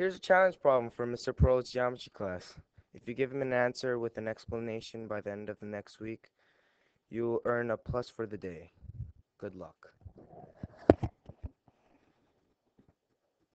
Here's a challenge problem for Mr. Pearl's geometry class. If you give him an answer with an explanation by the end of the next week, you will earn a plus for the day. Good luck.